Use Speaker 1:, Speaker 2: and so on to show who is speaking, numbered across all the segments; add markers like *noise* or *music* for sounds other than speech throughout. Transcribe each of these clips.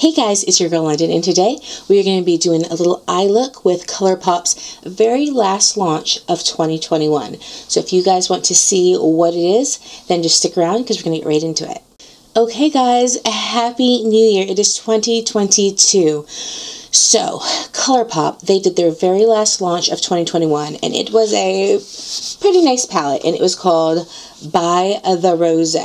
Speaker 1: Hey guys, it's your girl Londyn, and today we are going to be doing a little eye look with ColourPop's very last launch of 2021. So if you guys want to see what it is, then just stick around because we're going to get right into it. Okay guys, Happy New Year. It is 2022. So, ColourPop, they did their very last launch of 2021, and it was a pretty nice palette, and it was called By the Rose.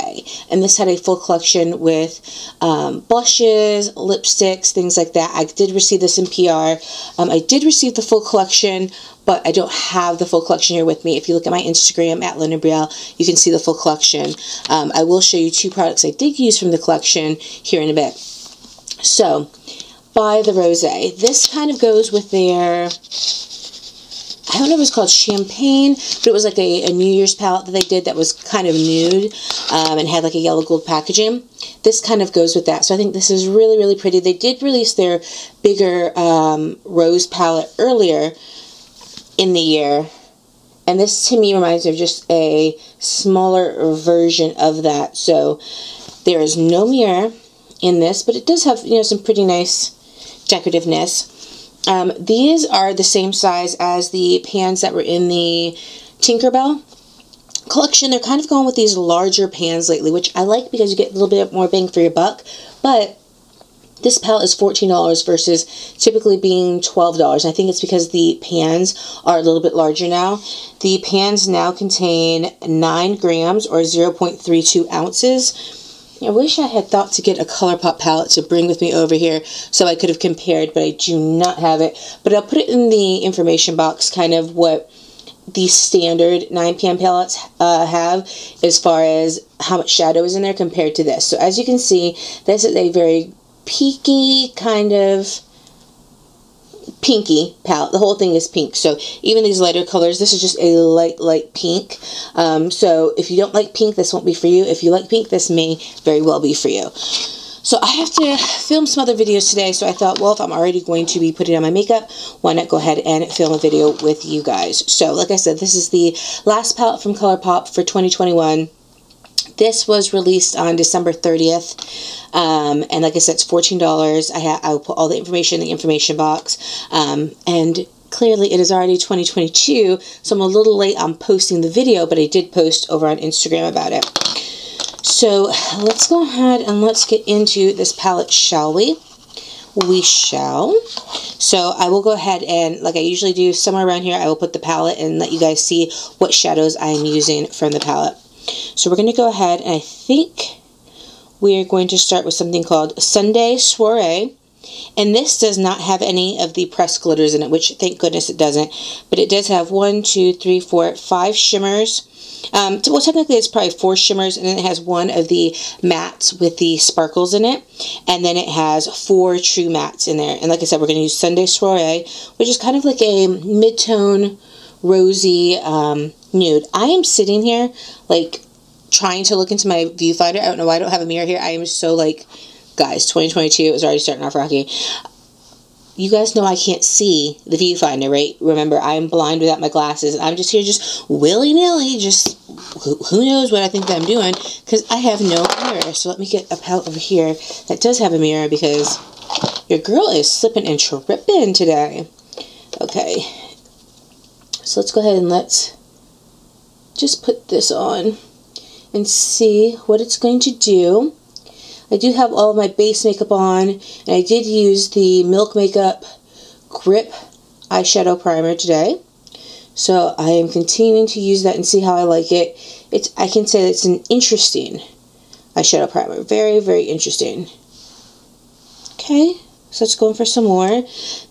Speaker 1: And this had a full collection with um, blushes, lipsticks, things like that. I did receive this in PR. Um, I did receive the full collection, but I don't have the full collection here with me. If you look at my Instagram at Londyn Brielle, you can see the full collection. Um, I will show you two products I did use from the collection here in a bit. So, by the Rose. This kind of goes with their, I don't know if it was called champagne, but it was like a, a, New Year's palette that they did that was kind of nude um, and had like a yellow gold packaging. This kind of goes with that. So I think this is really, really pretty. They did release their bigger um, rose palette earlier in the year. And this to me reminds me of just a smaller version of that. So there is no mirror in this, but it does have, you know, some pretty nice decorativeness. Um, these are the same size as the pans that were in the Tinkerbell collection. They're kind of going with these larger pans lately, which I like because you get a little bit more bang for your buck. But this palette is $14 versus typically being $12. I think it's because the pans are a little bit larger now. The pans now contain 9 grams or 0.32 ounces I wish I had thought to get a ColourPop palette to bring with me over here so I could have compared, but I do not have it. But I'll put it in the information box, kind of what the standard 9 pan palettes uh, have as far as how much shadow is in there compared to this. So as you can see, this is a very peaky kind of pinky palette. The whole thing is pink. So even these lighter colors, this is just a light, light pink. Um, so if you don't like pink, this won't be for you. If you like pink, this may very well be for you. So I have to film some other videos today, so I thought, well, if I'm already going to be putting on my makeup, why not go ahead and film a video with you guys. So, like I said, this is the last palette from ColourPop for 2021. This was released on December 30th. Um, and like I said, it's $14. I, ha- I will put all the information in the information box. Um, and clearly it is already 2022, so I'm a little late on posting the video, but I did post over on Instagram about it. So let's go ahead and let's get into this palette, shall we? We shall. So I will go ahead and, like I usually do, somewhere around here, I will put the palette and let you guys see what shadows I am using from the palette. So we're going to go ahead and I think we are going to start with something called Sunday Soiree. And this does not have any of the pressed glitters in it, which thank goodness it doesn't. But it does have one, two, three, four, five shimmers. Um, well, technically it's probably four shimmers, and then it has one of the mattes with the sparkles in it. And then it has four true mattes in there. And like I said, we're going to use Sunday Soiree, which is kind of like a mid-tone, rosy um, nude. I am sitting here, like, trying to look into my viewfinder. I don't know why I don't have a mirror here. I am so like, guys, 2022 is already starting off rocky. You guys know I can't see the viewfinder, right? Remember, I'm blind without my glasses. I'm just here just willy-nilly, just who, knows what I think that I'm doing, because I have no mirror. So let me get a palette over here that does have a mirror, because your girl is slipping and tripping today. Okay. So let's go ahead and let's just put this on and see what it's going to do. I do have all of my base makeup on, and I did use the Milk Makeup Grip Eyeshadow Primer today. So I am continuing to use that and see how I like it. It's I can say it's an interesting eyeshadow primer. Very, very interesting. Okay, so let's go in for some more.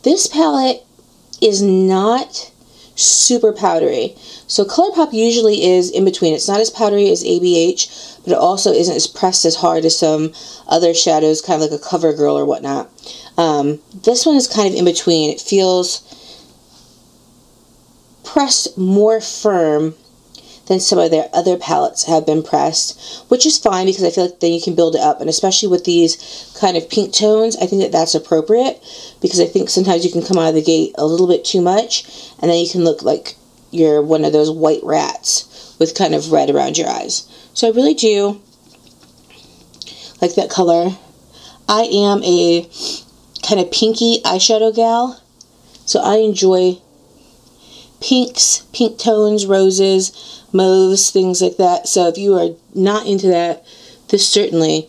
Speaker 1: This palette is not super powdery. So ColourPop usually is in between. It's not as powdery as ABH, but it also isn't as pressed as hard as some other shadows, kind of like a CoverGirl or whatnot. Um, this one is kind of in between. It feels pressed more firm than some of their other palettes have been pressed, which is fine because I feel like then you can build it up. And especially with these kind of pink tones, I think that that's appropriate because I think sometimes you can come out of the gate a little bit too much and then you can look like you're one of those white rats with kind of red around your eyes. So I really do like that color. I am a kind of pinky eyeshadow gal. So I enjoy pinks, pink tones, roses, mauves, things like that. So if you are not into that, this certainly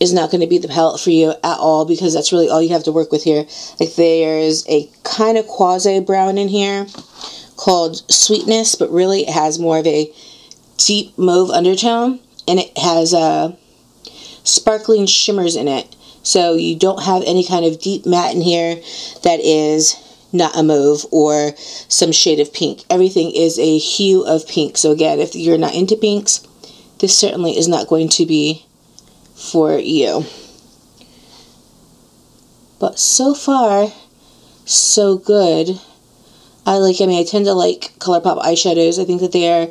Speaker 1: is not going to be the palette for you at all because that's really all you have to work with here. Like there's a kind of quasi brown in here called Sweetness, but really it has more of a deep mauve undertone and it has uh, sparkling shimmers in it. So you don't have any kind of deep matte in here that is not a mauve or some shade of pink. Everything is a hue of pink. So again, if you're not into pinks, this certainly is not going to be for you. But so far, so good. I like, I mean, I tend to like ColourPop eyeshadows. I think that they are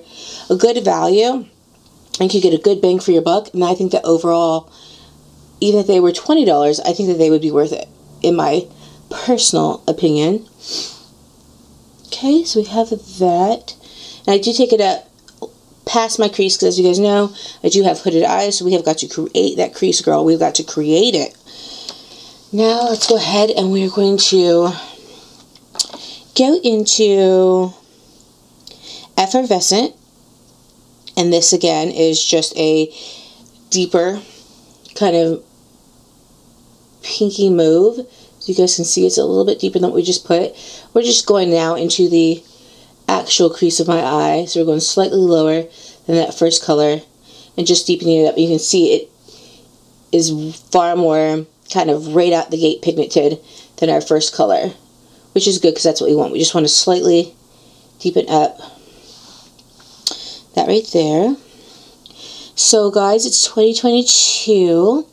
Speaker 1: a good value and you get a good bang for your buck. And I think that overall, even if they were $20, I think that they would be worth it, in my personal opinion. Okay, so we have that. And I do take it up past my crease because as you guys know, I do have hooded eyes, so we have got to create that crease, girl. We've got to create it. Now let's go ahead and we're going to go into Effervescent. And this again is just a deeper kind of pinky mauve. You guys can see it's a little bit deeper than what we just put. We're just going now into the actual crease of my eye. So we're going slightly lower than that first color and just deepening it up. You can see it is far more kind of right out the gate pigmented than our first color, which is good because that's what we want. We just want to slightly deepen up that right there. So guys, it's 2022.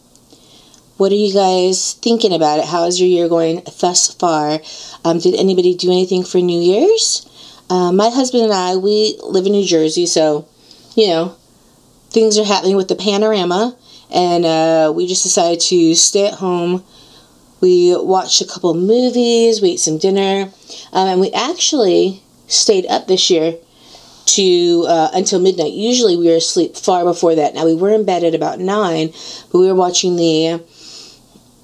Speaker 1: What are you guys thinking about it? How is your year going thus far? Um, did anybody do anything for New Year's? Uh, my husband and I, we live in New Jersey, so, you know, things are happening with the panorama, and uh, we just decided to stay at home. We watched a couple movies, we ate some dinner, um, and we actually stayed up this year to uh, until midnight. Usually we were asleep far before that. Now we were in bed at about 9, but we were watching the,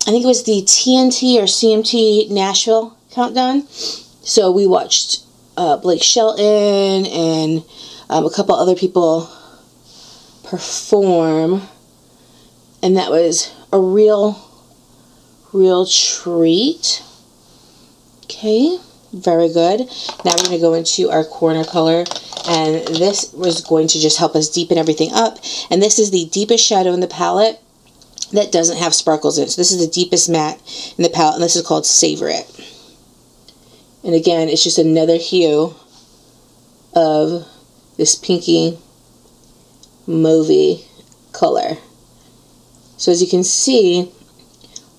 Speaker 1: I think it was the TNT or CMT Nashville countdown. So we watched uh, Blake Shelton and um, a couple other people perform. And that was a real, real treat. Okay, very good. Now we're going to go into our corner color. And this was going to just help us deepen everything up. And this is the deepest shadow in the palette that doesn't have sparkles in it. So this is the deepest matte in the palette. And this is called Savor It. And again, it's just another hue of this pinky mauvey color. So as you can see,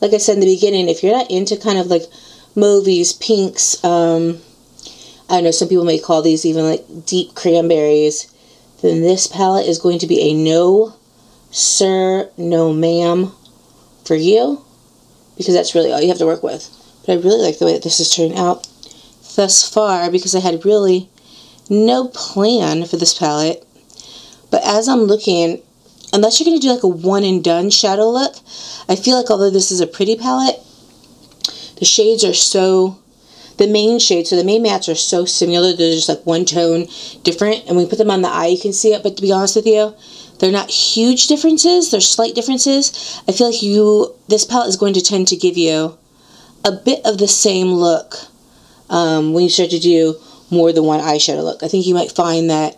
Speaker 1: like I said in the beginning, if you're not into kind of like mauves, pinks, um, I know some people may call these even like deep cranberries, then this palette is going to be a no sir, no ma'am for you because that's really all you have to work with. But I really like the way that this is turning out thus far because I had really no plan for this palette. But as I'm looking, unless you're going to do like a one and done shadow look, I feel like although this is a pretty palette, the shades are so, the main shades, so the main mattes are so similar, they're just like one tone different. And when we put them on the eye, you can see it, but to be honest with you, they're not huge differences, they're slight differences. I feel like you, this palette is going to tend to give you a bit of the same look um, when you start to do more than one eyeshadow look. I think you might find that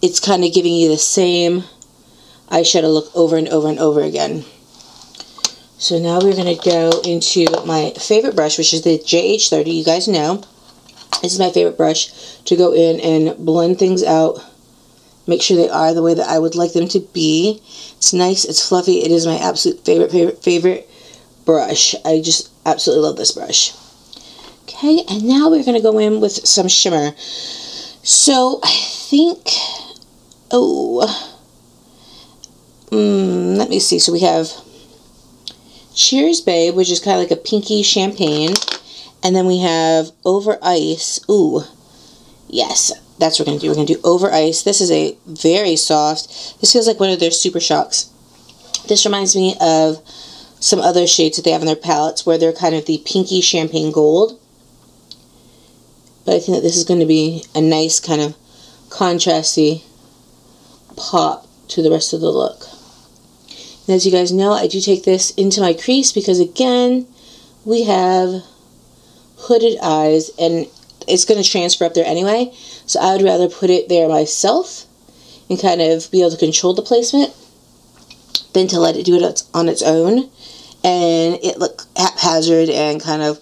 Speaker 1: it's kind of giving you the same eyeshadow look over and over and over again. So now we're going to go into my favorite brush, which is the JH30. You guys know this is my favorite brush to go in and blend things out. Make sure they are the way that I would like them to be. It's nice, it's fluffy. It is my absolute favorite, favorite, favorite brush. I just absolutely love this brush. Okay, and now we're going to go in with some shimmer. So, I think, oh, mm, let me see. So we have Cheers Babe, which is kind of like a pinky champagne. And then we have Over Ice. Ooh, yes, that's what we're going to do. We're going to do Over Ice. This is a very soft, this feels like one of their Super Shocks. This reminds me of some other shades that they have in their palettes where they're kind of the pinky champagne gold. But I think that this is going to be a nice kind of contrasty pop to the rest of the look. And as you guys know, I do take this into my crease because again, we have hooded eyes and it's going to transfer up there anyway. So I would rather put it there myself and kind of be able to control the placement than to let it do it on its own and it look haphazard and kind of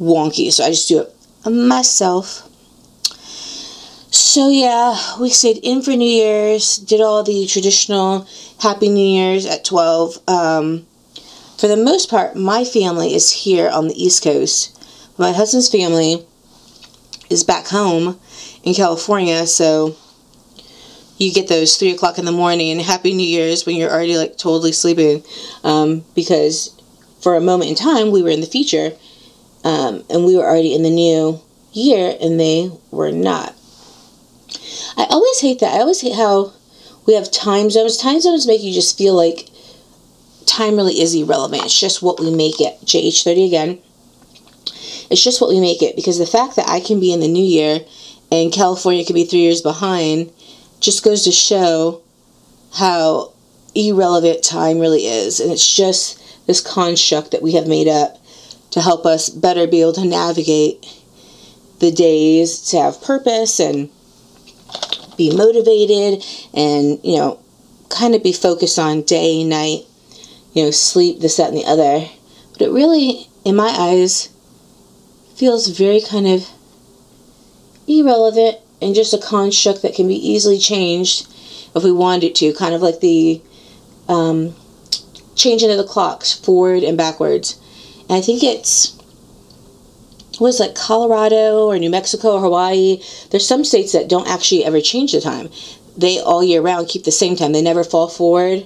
Speaker 1: wonky. So I just do it myself. So yeah, we stayed in for New Year's, did all the traditional Happy New Year's at 12. Um, for the most part, my family is here on the East Coast. My husband's family is back home in California, so you get those 3 o'clock in the morning Happy New Year's when you're already like totally sleeping. Um, because for a moment in time, we were in the future um, and we were already in the new year and they were not. I always hate that. I always hate how we have time zones. Time zones make you just feel like time really is irrelevant. It's just what we make it. JH30 again. It's just what we make it because the fact that I can be in the new year and California could be three years behind just goes to show how irrelevant time really is. And it's just this construct that we have made up to help us better be able to navigate the days to have purpose and be motivated and, you know, kind of be focused on day, night, you know, sleep, this, that, and the other. But it really, in my eyes, feels very kind of irrelevant and just a construct that can be easily changed if we wanted to, kind of like the um, changing of the clocks forward and backwards. And I think it's was like Colorado or New Mexico or Hawaii. There's some states that don't actually ever change the time. They all year round keep the same time. They never fall forward,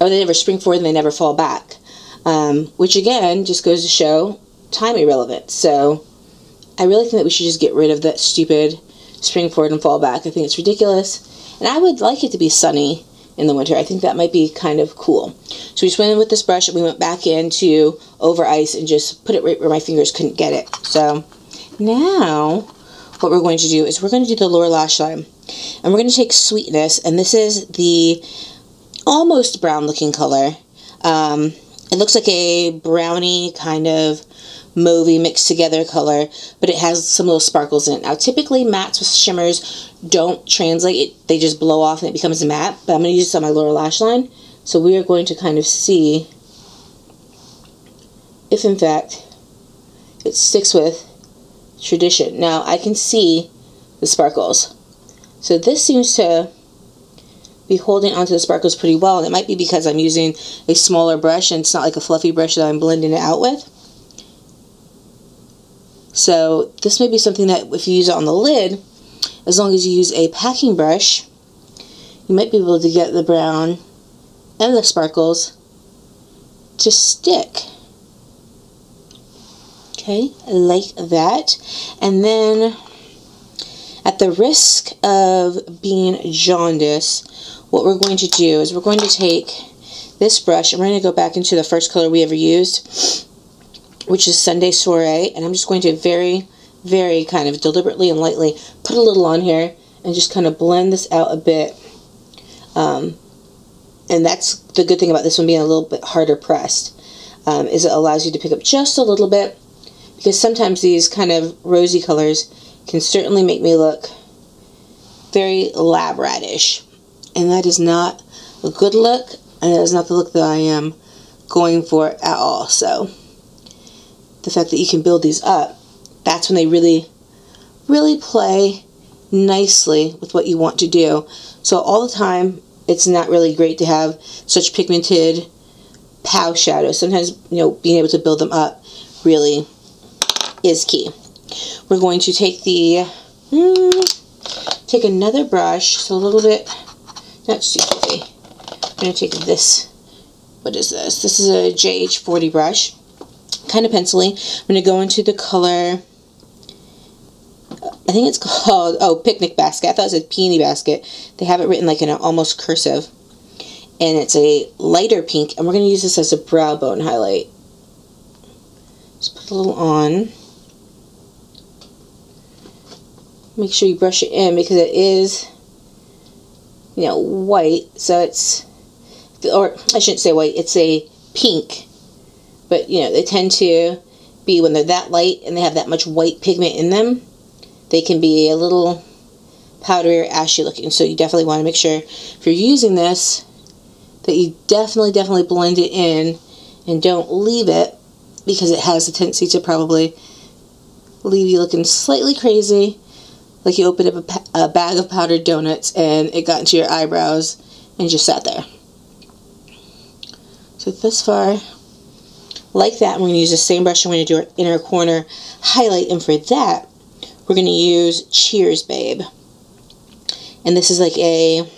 Speaker 1: or they never spring forward and they never fall back. Um, which again just goes to show time irrelevant. So I really think that we should just get rid of that stupid spring forward and fall back. I think it's ridiculous. And I would like it to be sunny in the winter. I think that might be kind of cool. So we just went in with this brush and we went back into over ice and just put it right where my fingers couldn't get it. So now what we're going to do is we're going to do the lower lash line. And we're going to take Sweetness, and this is the almost brown looking color. Um, it looks like a brownie kind of mauvey mixed together color, but it has some little sparkles in it. Now, typically mattes with shimmers don't translate. It, they just blow off and it becomes a matte, but I'm going to use this on my lower lash line. So we are going to kind of see if, in fact, it sticks with tradition. Now, I can see the sparkles. So this seems to be holding onto the sparkles pretty well. And it might be because I'm using a smaller brush and it's not like a fluffy brush that I'm blending it out with. So this may be something that if you use it on the lid, as long as you use a packing brush, you might be able to get the brown and the sparkles to stick. Okay, like that. And then at the risk of being jaundice, what we're going to do is we're going to take this brush and we're going to go back into the first color we ever used which is Sunday Soiree, and I'm just going to very, very kind of deliberately and lightly put a little on here and just kind of blend this out a bit. Um, and that's the good thing about this one being a little bit harder pressed, um, is it allows you to pick up just a little bit, because sometimes these kind of rosy colors can certainly make me look very lab radish, and that is not a good look, and that is not the look that I am going for at all, so the fact that you can build these up, that's when they really, really play nicely with what you want to do. So all the time, it's not really great to have such pigmented pow shadows. Sometimes, you know, being able to build them up really is key. We're going to take the, hmm, take another brush, so a little bit, not too heavy. I'm going to take this, what is this? This is a JH40 brush kind of pencily. I'm going to go into the color, I think it's *laughs* called, oh, Picnic Basket. I thought it said Peony Basket. They have it written like in an almost cursive. and it's a lighter pink, and we're going to use this as a brow bone highlight. Just put a little on. Make sure you brush it in because it is, you know, white, so it's, or I shouldn't say white, it's a pink, but, you know, they tend to be, when they're that light and they have that much white pigment in them, they can be a little powdery or ashy looking, so you definitely want to make sure if you're using this that you definitely, definitely blend it in and don't leave it because it has a tendency to probably leave you looking slightly crazy like you opened up a, a bag of powdered donuts and it got into your eyebrows and just sat there. So this far, like that, we're going to use the same brush and we're going to do our inner corner highlight and for that, we're going to use Cheers Babe. And this is like a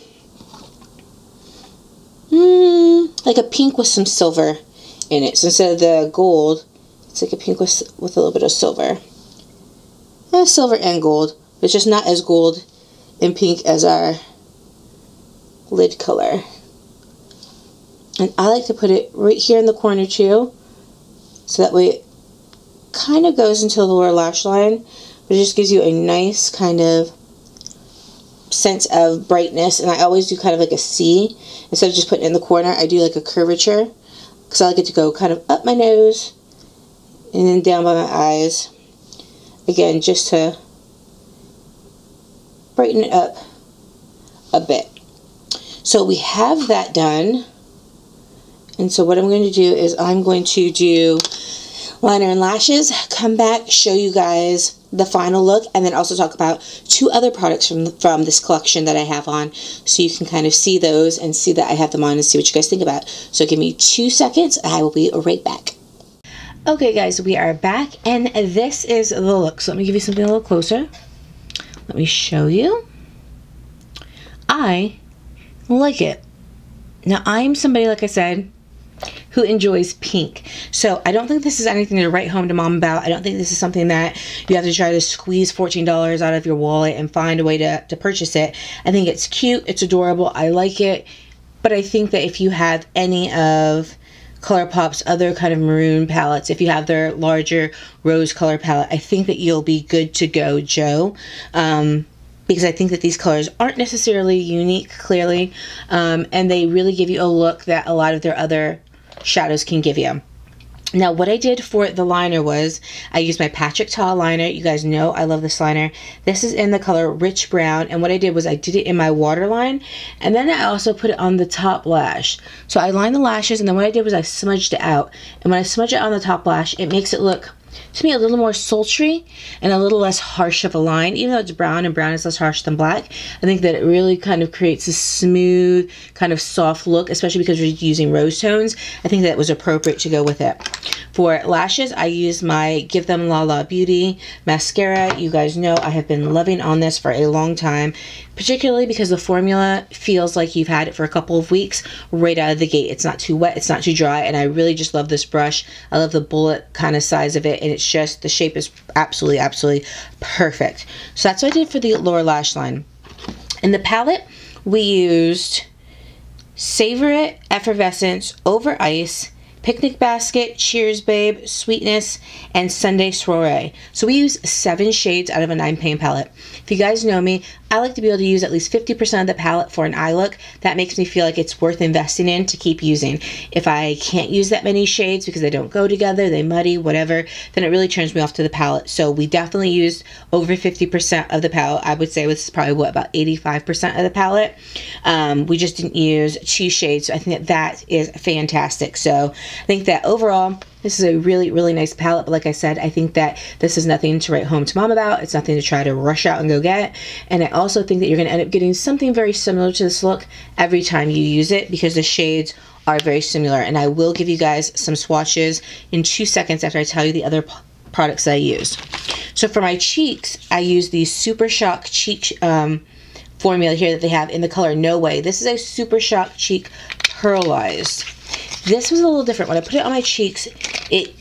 Speaker 1: mm, like a pink with some silver in it. So instead of the gold, it's like a pink with, with a little bit of silver. Eh, silver and gold. It's just not as gold and pink as our lid color. And I like to put it right here in the corner too. So that way it kind of goes into the lower lash line. But it just gives you a nice kind of sense of brightness and I always do kind of like a C instead of just putting in the corner I do like a curvature because I like it to go kind of up my nose and then down by my eyes again just to brighten it up a bit so we have that done and so what I'm going to do is I'm going to do liner and lashes come back show you guys the final look and then also talk about two other products from, from this collection that I have on so you can kind of see those and see that I have them on and see what you guys think about. So give me two seconds I will be right back. Okay guys, we are back and this is the look. So let me give you something a little closer. Let me show you. I like it. Now I'm somebody, like I said, who enjoys pink. So I don't think this is anything to write home to mom about. I don't think this is something that you have to try to squeeze $14 out of your wallet and find a way to, to purchase it. I think it's cute. It's adorable. I like it. But I think that if you have any of ColourPop's other kind of maroon palettes, if you have their larger rose color palette, I think that you'll be good to go, Joe. Um, because I think that these colors aren't necessarily unique, clearly, um, and they really give you a look that a lot of their other shadows can give you. Now, what I did for the liner was I used my Patrick Ta liner. You guys know I love this liner. This is in the color Rich Brown. And what I did was I did it in my waterline. And then I also put it on the top lash. So I lined the lashes. And then what I did was I smudged it out. And when I smudge it on the top lash, it makes it look to me a little more sultry and a little less harsh of a line even though it's brown and brown is less harsh than black. I think that it really kind of creates a smooth kind of soft look especially because we're using rose tones. I think that was appropriate to go with it for lashes i use my give them Lala beauty mascara you guys know i have been loving on this for a long time particularly because the formula feels like you've had it for a couple of weeks right out of the gate. It's not too wet, it's not too dry, and I really just love this brush. I love the bullet kind of size of it, and it's just, the shape is absolutely, absolutely perfect. So that's what I did for the lower lash line. In the palette, we used Savor It Effervescence Over Ice, Picnic Basket, Cheers Babe, Sweetness, and Sunday Soiree. So we use seven shades out of a nine pan palette. If you guys know me, I like to be able to use at least 50% of the palette for an eye look. That makes me feel like it's worth investing in to keep using. If I can't use that many shades because they don't go together, they muddy, whatever, then it really turns me off to the palette. So we definitely used over 50% of the palette. I would say this is probably what, about 85% of the palette. Um, we just didn't use two shades. So I think that that is fantastic. So I think that overall, this is a really, really nice palette, but like I said, I think that this is nothing to write home to mom about. It's nothing to try to rush out and go get. And I also think that you're going to end up getting something very similar to this look every time you use it because the shades are very similar. And I will give you guys some swatches in two seconds after I tell you the other products that I used. So for my cheeks, I use the Super Shock Cheek um, formula here that they have in the color No Way. This is a Super Shock Cheek Pearlized. This was a little different. When I put it on my cheeks, it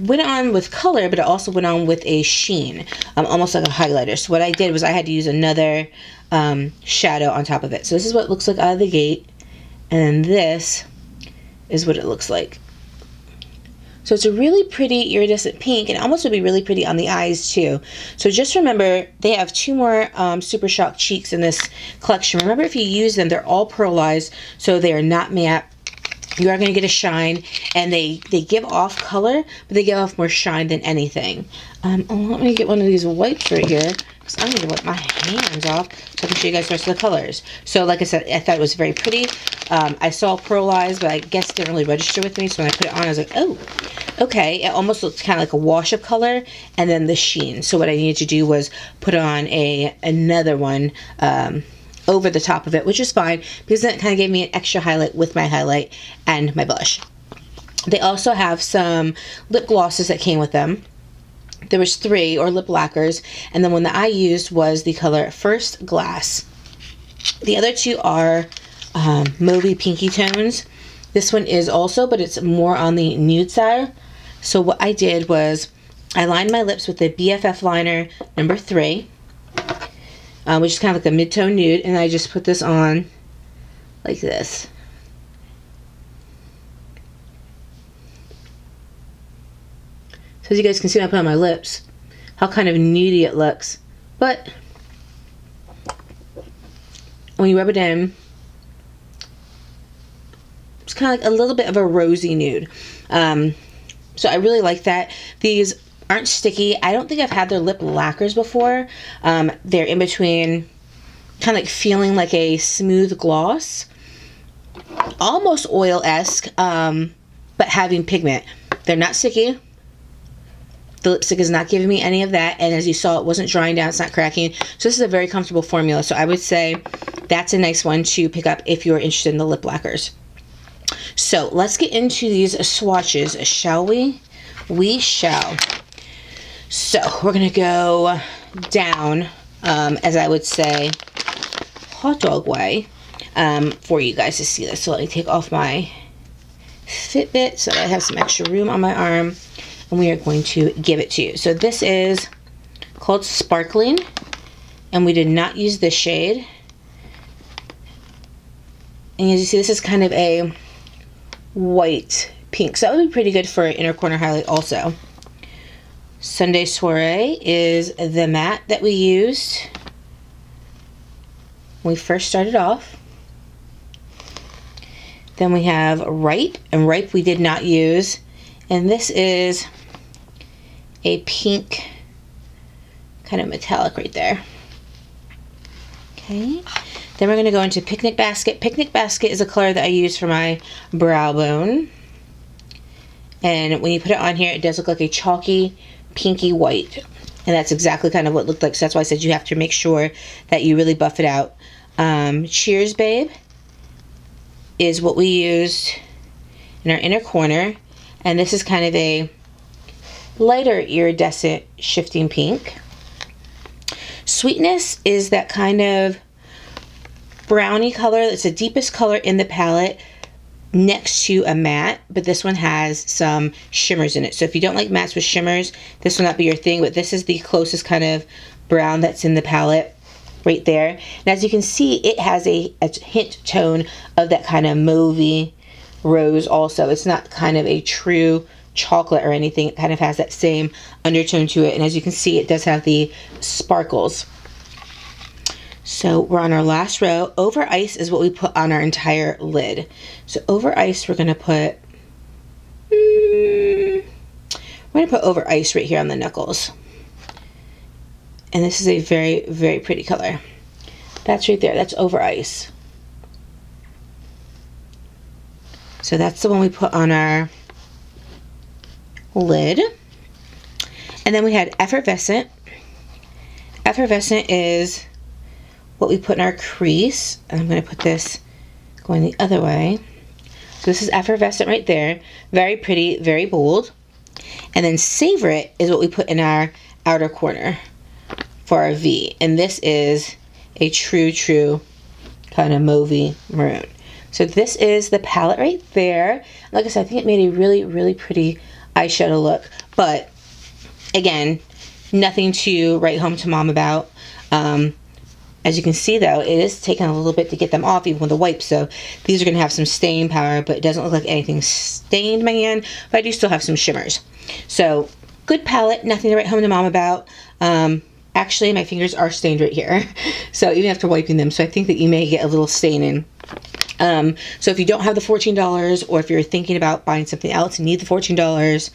Speaker 1: went on with color, but it also went on with a sheen, um, almost like a highlighter. So what I did was I had to use another um, shadow on top of it. So this is what it looks like out of the gate. And this is what it looks like. So it's a really pretty iridescent pink and almost would be really pretty on the eyes too. So just remember, they have two more um, Super Shock cheeks in this collection. Remember if you use them, they're all pearlized, so they are not matte. You are going to get a shine, and they, they give off color, but they give off more shine than anything. Um, oh, let me get one of these wipes right here because I need to wipe my hands off so I can show you guys the rest of the colors. So like I said, I thought it was very pretty. Um, I saw Pearlized, but I guess it didn't really register with me. So when I put it on, I was like, oh, okay. It almost looks kind of like a wash of color and then the sheen. So what I needed to do was put on a another one um, over the top of it, which is fine because then it kind of gave me an extra highlight with my highlight and my blush. They also have some lip glosses that came with them there was three or lip lacquers and the one that I used was the color First Glass. The other two are um, Mauvey Pinky Tones. This one is also, but it's more on the nude side. So what I did was I lined my lips with the BFF liner number three, uh, which is kind of like a mid-tone nude, and I just put this on like this. So as you guys can see, I put on my lips, how kind of nudie it looks. But when you rub it in, it's kind of like a little bit of a rosy nude. Um, so I really like that. These aren't sticky. I don't think I've had their lip lacquers before. Um, they're in between, kind of like feeling like a smooth gloss. Almost oil-esque, um, but having pigment. They're not sticky. The lipstick is not giving me any of that. And as you saw, it wasn't drying down. It's not cracking. So this is a very comfortable formula. So I would say that's a nice one to pick up if you're interested in the lip lacquers. So let's get into these swatches, shall we? We shall. So we're going to go down, um, as I would say, hot dog way um, for you guys to see this. So let me take off my Fitbit so that I have some extra room on my arm and we are going to give it to you. So this is called Sparkling, and we did not use this shade. And as you see, this is kind of a white pink. So that would be pretty good for an inner corner highlight also. Sunday Soiree is the matte that we used we first started off. Then we have Ripe, and Ripe we did not use. And this is a pink kind of metallic right there. Okay. Then we're going to go into Picnic Basket. Picnic Basket is a color that I use for my brow bone. And when you put it on here, it does look like a chalky, pinky white. And that's exactly kind of what looked like. So that's why I said you have to make sure that you really buff it out. Um, Cheers Babe is what we used in our inner corner. And this is kind of a lighter iridescent shifting pink. Sweetness is that kind of brownie color. It's the deepest color in the palette next to a matte, but this one has some shimmers in it. So if you don't like mattes with shimmers, this will not be your thing, but this is the closest kind of brown that's in the palette right there. And as you can see, it has a, a hint tone of that kind of mauvey rose also. It's not kind of a true chocolate or anything. It kind of has that same undertone to it. And as you can see, it does have the sparkles. So we're on our last row. Over ice is what we put on our entire lid. So over ice, we're to put, mm, we're to put over ice right here on the knuckles. And this is a very, very pretty color. That's right there. That's over ice. So that's the one we put on our lid. And then we had effervescent. Effervescent is what we put in our crease. And I'm going to put this going the other way. So this is effervescent right there. Very pretty, very bold. And then savor it is what we put in our outer corner for our V. And this is a true, true kind of mauvey maroon. So this is the palette right there. Like I said, I think it made a really, really pretty eyeshadow look. But again, nothing to write home to mom about. Um, As you can see though, it is taking a little bit to get them off even with the wipe. So these are going to have some stain power, but it doesn't look like anything stained my hand. But I do still have some shimmers. So good palette, nothing to write home to mom about. Um, actually, my fingers are stained right here. *laughs* So even after wiping them, so I think that you may get a little staining. Um, so if you don't have the $14 or if you're thinking about buying something else and need the $14,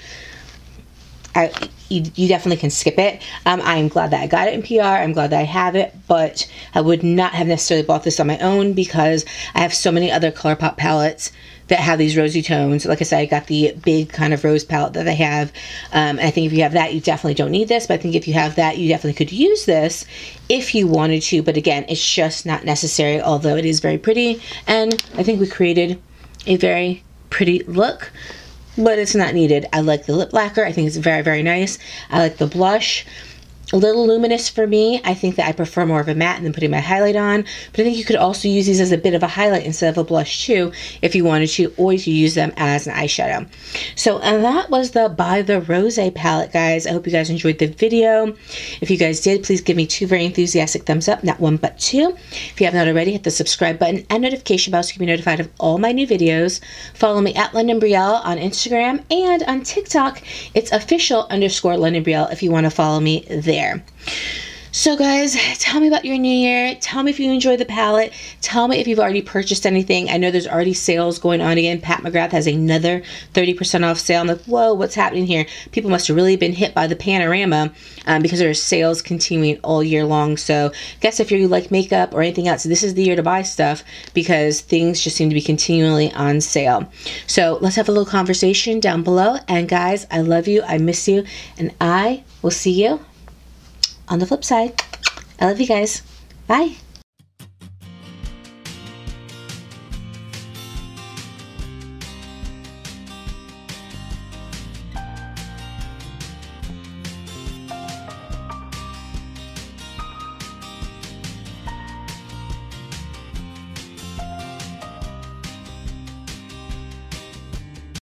Speaker 1: I, you, you, definitely can skip it. Um, I'm glad that I got it in PR. I'm glad that I have it, but I would not have necessarily bought this on my own because I have so many other ColourPop palettes that have these rosy tones. Like I said, I got the big kind of rose palette that they have. Um, I think if you have that, you definitely don't need this, but I think if you have that, you definitely could use this if you wanted to. But again, it's just not necessary, although it is very pretty. And I think we created a very pretty look but it's not needed. I like the lip lacquer. I think it's very, very nice. I like the blush a little luminous for me. I think that I prefer more of a matte than putting my highlight on. But I think you could also use these as a bit of a highlight instead of a blush too, if you wanted to, or you use them as an eyeshadow. So and that was the By the Rose palette, guys. I hope you guys enjoyed the video. If you guys did, please give me two very enthusiastic thumbs up, not one but two. If you have not already, hit the subscribe button and notification bell so you can be notified of all my new videos. Follow me at Londyn Brielle on Instagram and on TikTok. It's official underscore Londyn Brielle if you want to follow me there there. So guys, tell me about your new year. Tell me if you enjoy the palette. Tell me if you've already purchased anything. I know there's already sales going on again. Pat McGrath has another 30% off sale. I'm like, whoa, what's happening here? People must have really been hit by the panorama um, because are sales continuing all year long. So guess if you like makeup or anything else, this is the year to buy stuff because things just seem to be continually on sale. So let's have a little conversation down below. And guys, I love you. I miss you. And I will see you on the flip side. I love you guys. Bye.